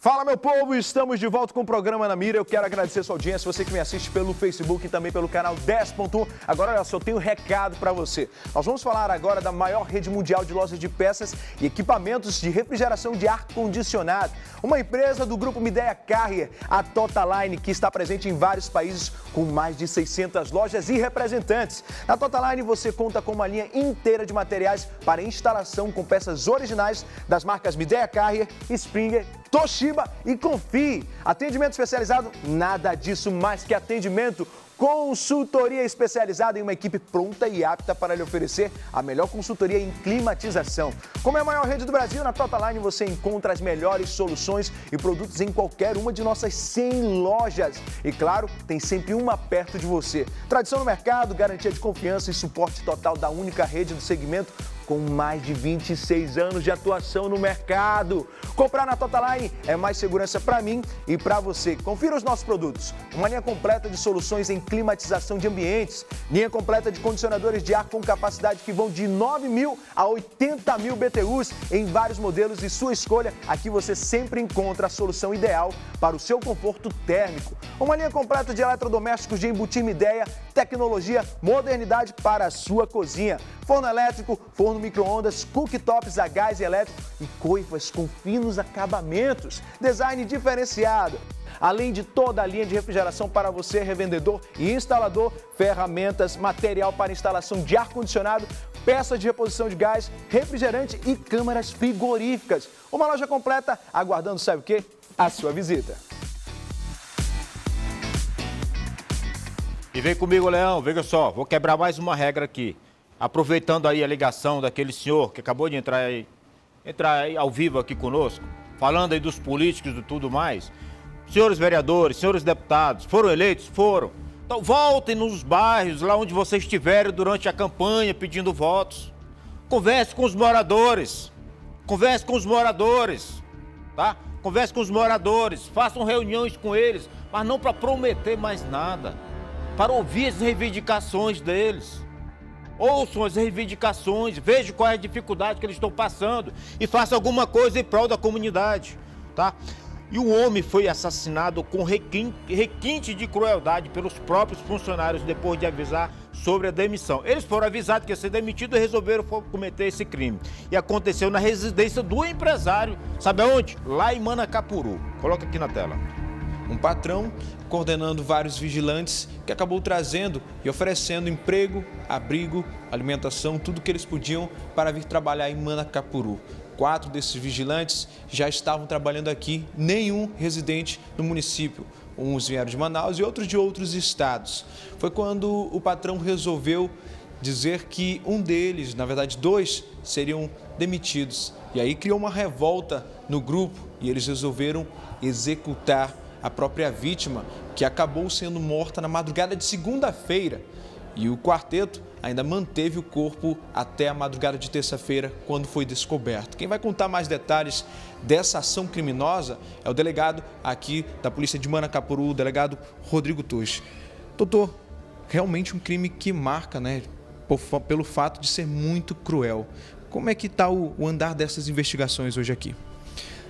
Fala, meu povo, estamos de volta com o programa Na Mira. Eu quero agradecer a sua audiência, você que me assiste pelo Facebook e também pelo canal 10.1. Agora, olha só, eu tenho um recado para você. Nós vamos falar agora da maior rede mundial de lojas de peças e equipamentos de refrigeração de ar-condicionado. Uma empresa do grupo Midea Carrier, a Totaline, que está presente em vários países com mais de 600 lojas e representantes. Na Totaline, você conta com uma linha inteira de materiais para instalação com peças originais das marcas Midea Carrier, Springer, Toshiba e confie. Atendimento especializado, nada disso mais que atendimento. Consultoria especializada em uma equipe pronta e apta para lhe oferecer a melhor consultoria em climatização. Como é a maior rede do Brasil, na Totaline você encontra as melhores soluções e produtos em qualquer uma de nossas 100 lojas. E claro, tem sempre uma perto de você. Tradição no mercado, garantia de confiança e suporte total da única rede do segmento com mais de 26 anos de atuação no mercado. Comprar na Totaline é mais segurança para mim e para você. Confira os nossos produtos. Uma linha completa de soluções em climatização de ambientes, linha completa de condicionadores de ar com capacidade que vão de 9 mil a 80 mil BTUs em vários modelos e sua escolha. Aqui você sempre encontra a solução ideal para o seu conforto térmico. Uma linha completa de eletrodomésticos de embutir ideia, tecnologia, modernidade para a sua cozinha. Forno elétrico, forno micro-ondas, cooktops a gás e elétrico e coifas com finos acabamentos. Design diferenciado. Além de toda a linha de refrigeração para você, revendedor e instalador, ferramentas, material para instalação de ar-condicionado, peças de reposição de gás, refrigerante e câmaras frigoríficas. Uma loja completa aguardando, sabe o quê? A sua visita. E vem comigo, Leão, veja só, vou quebrar mais uma regra aqui. Aproveitando aí a ligação daquele senhor que acabou de entrar aí, entrar aí ao vivo aqui conosco, falando aí dos políticos e tudo mais. Senhores vereadores, senhores deputados, foram eleitos? Foram. Então voltem nos bairros, lá onde vocês estiverem durante a campanha pedindo votos. Converse com os moradores. Converse com os moradores, tá? Converse com os moradores, façam reuniões com eles, mas não para prometer mais nada, para ouvir as reivindicações deles. Ouçam as reivindicações, vejam qual é a dificuldade que eles estão passando e façam alguma coisa em prol da comunidade, tá? E o homem foi assassinado com requinte de crueldade pelos próprios funcionários depois de avisar sobre a demissão. Eles foram avisados que ia ser demitido e resolveram cometer esse crime. E aconteceu na residência do empresário, sabe aonde? Lá em Manacapuru. Coloca aqui na tela. Um patrão coordenando vários vigilantes que acabou trazendo e oferecendo emprego, abrigo, alimentação, tudo que eles podiam para vir trabalhar em Manacapuru. Quatro desses vigilantes já estavam trabalhando aqui, nenhum residente no município. Uns vieram de Manaus e outros de outros estados. Foi quando o patrão resolveu dizer que um deles, na verdade dois, seriam demitidos. E aí criou uma revolta no grupo e eles resolveram executar a própria vítima, que acabou sendo morta na madrugada de segunda-feira. E o quarteto ainda manteve o corpo até a madrugada de terça-feira, quando foi descoberto. Quem vai contar mais detalhes dessa ação criminosa é o delegado aqui da Polícia de Manacapuru, o delegado Rodrigo Tush. Doutor, realmente um crime que marca, né, pelo fato de ser muito cruel. Como é que está o andar dessas investigações hoje aqui?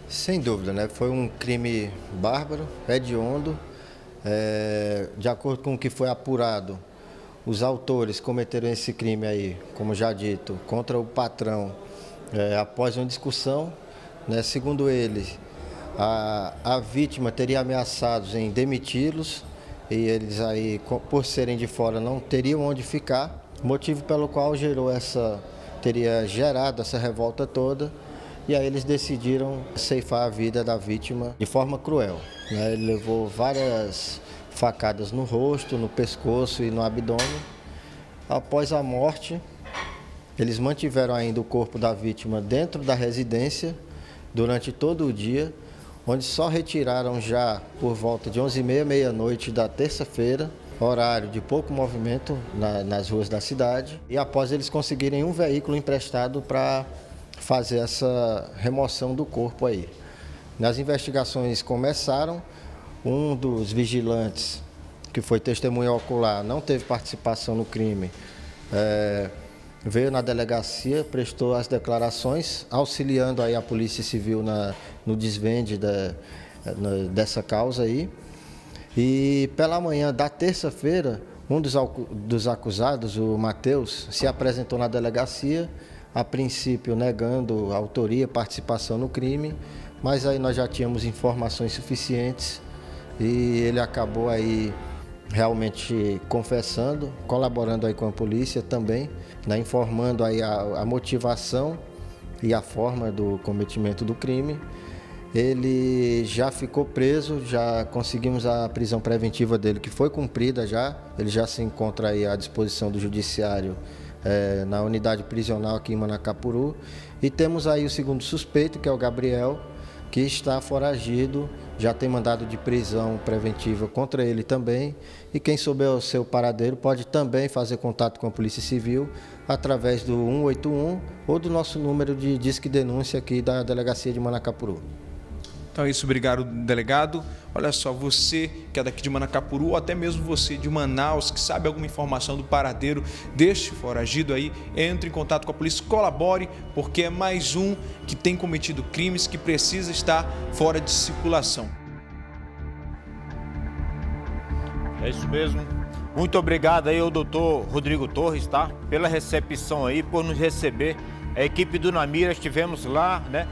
Sem dúvida, né? Foi um crime bárbaro, hediondo. É, de acordo com o que foi apurado, os autores cometeram esse crime aí, como já dito, contra o patrão é, após uma discussão. Né? Segundo eles, a, a vítima teria ameaçados em demiti-los e eles aí, por serem de fora, não teriam onde ficar, motivo pelo qual gerou essa, teria gerado essa revolta toda e aí eles decidiram ceifar a vida da vítima de forma cruel. Né? Ele levou várias facadas no rosto, no pescoço e no abdômen. Após a morte, eles mantiveram ainda o corpo da vítima dentro da residência durante todo o dia, onde só retiraram já por volta de 11h30, meia-noite da terça-feira, horário de pouco movimento na, nas ruas da cidade, e após eles conseguirem um veículo emprestado para fazer essa remoção do corpo aí. Nas investigações começaram, um dos vigilantes, que foi testemunha ocular, não teve participação no crime, é, veio na delegacia, prestou as declarações, auxiliando aí a Polícia Civil na, no desvende da, na, dessa causa aí. E pela manhã da terça-feira, um dos, dos acusados, o Matheus, se apresentou na delegacia, a princípio negando autoria, participação no crime, mas aí nós já tínhamos informações suficientes e ele acabou aí realmente confessando, colaborando aí com a polícia também, né, informando aí a, a motivação e a forma do cometimento do crime. Ele já ficou preso, já conseguimos a prisão preventiva dele, que foi cumprida já. Ele já se encontra aí à disposição do judiciário é, na unidade prisional aqui em Manacapuru. E temos aí o segundo suspeito, que é o Gabriel, que está foragido, já tem mandado de prisão preventiva contra ele também. E quem souber o seu paradeiro pode também fazer contato com a Polícia Civil através do 181 ou do nosso número de disque denúncia aqui da Delegacia de Manacapuru. Então é isso, obrigado, delegado. Olha só, você que é daqui de Manacapuru, ou até mesmo você de Manaus, que sabe alguma informação do paradeiro deste foragido aí, entre em contato com a polícia, colabore, porque é mais um que tem cometido crimes que precisa estar fora de circulação. É isso mesmo. Muito obrigado aí ao doutor Rodrigo Torres, tá? Pela recepção aí, por nos receber. A equipe do Namira, estivemos lá, né?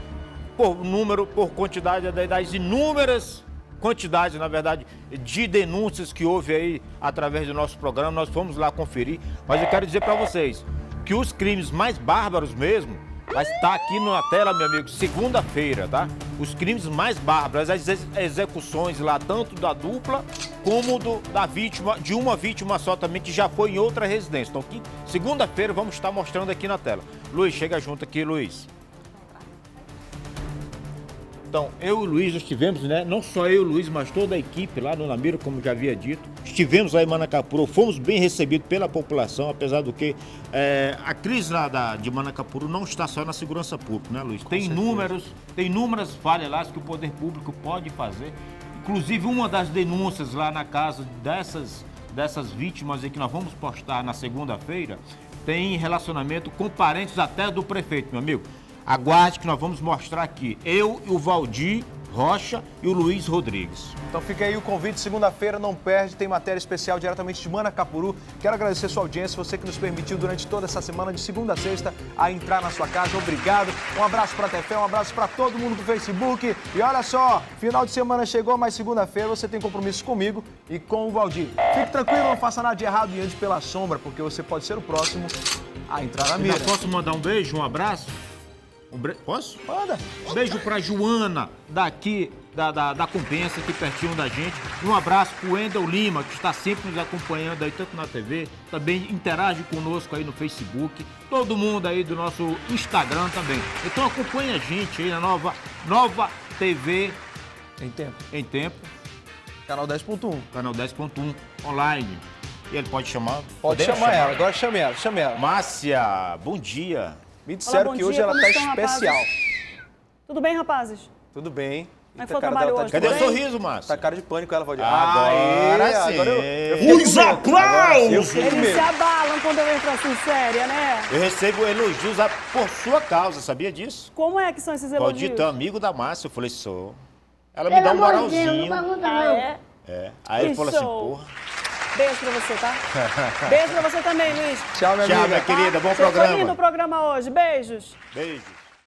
Por número, por quantidade das inúmeras quantidades, na verdade, de denúncias que houve aí através do nosso programa. Nós fomos lá conferir, mas eu quero dizer para vocês que os crimes mais bárbaros mesmo, mas está aqui na tela, meu amigo, segunda-feira, tá? Os crimes mais bárbaros, as execuções lá, tanto da dupla como do, da vítima, de uma vítima só também, que já foi em outra residência. Então, segunda-feira vamos estar mostrando aqui na tela. Luiz, chega junto aqui, Luiz. Então, eu e o Luiz estivemos, né? Não só eu e o Luiz, mas toda a equipe lá no Namiro, como já havia dito. Estivemos aí em Manacapuru, fomos bem recebidos pela população, apesar do que é, a crise lá da, de Manacapuru não está só na segurança pública, né, Luiz? tem números, tem inúmeras falhas lá que o poder público pode fazer. Inclusive, uma das denúncias lá na casa dessas, dessas vítimas aí que nós vamos postar na segunda-feira tem relacionamento com parentes até do prefeito, meu amigo. Aguarde que nós vamos mostrar aqui. Eu e o Valdir Rocha e o Luiz Rodrigues. Então fica aí o convite, segunda-feira, não perde, tem matéria especial diretamente de Manacapuru. Quero agradecer sua audiência, você que nos permitiu durante toda essa semana, de segunda a sexta, a entrar na sua casa. Obrigado. Um abraço para a Tefé, um abraço para todo mundo do Facebook. E olha só, final de semana chegou, mas segunda-feira você tem compromisso comigo e com o Valdir. Fique tranquilo, não faça nada de errado e ande pela sombra, porque você pode ser o próximo a entrar na mira. posso mandar um beijo, um abraço? Um bre... Posso? Manda. Beijo pra Joana, daqui da, da, da Compensa, aqui pertinho da gente. Um abraço pro Wendel Lima, que está sempre nos acompanhando aí, tanto na TV, também interage conosco aí no Facebook. Todo mundo aí do nosso Instagram também. Então acompanha a gente aí na nova, nova TV. Em tempo. Em tempo. Canal 10.1. Canal 10.1 online. E ele pode chamar? Pode chamar, chamar ela, agora chame ela, chame ela. Márcia, bom dia. Me disseram Olá, que hoje ela está especial. Rapazes? Tudo bem, rapazes? Tudo bem. Como é que foi o trabalho tá hoje? Cadê o sorriso, Márcio? Tá cara de pânico ela, Valdir. Ah, agora sim. Agora eu, eu Os aplausos! Eles se abalam quando eu entro assim séria, né? Eu recebo elogios por sua causa, sabia disso? Como é que são esses elogios? Valdir, tu é amigo da Márcia. Eu falei, sou. Ela me dá um moralzinho. Ah, é? É. Aí ele falou assim, porra. Beijo pra você, tá? Beijo pra você também, Luiz. Tchau, minha Tchau, amiga. minha querida. Bom programa. Foi lindo o programa hoje. Beijos. Beijos.